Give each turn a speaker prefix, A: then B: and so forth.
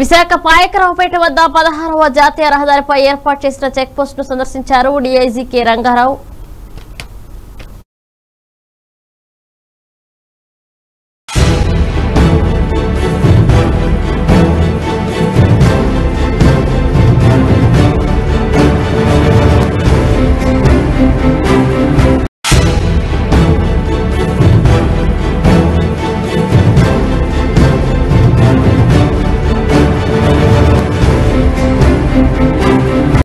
A: విశాఖ పాయకరావుపేట వద్ద పదహారవ జాతీయ రహదారిపై ఏర్పాటు చేసిన చెక్ను సందర్శించారు డీఐజీ కె రంగారావు.